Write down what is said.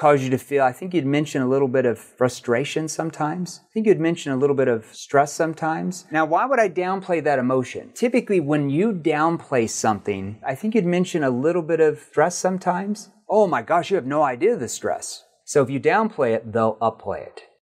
cause you to feel, I think you'd mention a little bit of frustration sometimes. I think you'd mention a little bit of stress sometimes. Now, why would I downplay that emotion? Typically, when you downplay something, I think you'd mention a little bit of stress sometimes. Oh my gosh, you have no idea the stress. So if you downplay it, they'll upplay it.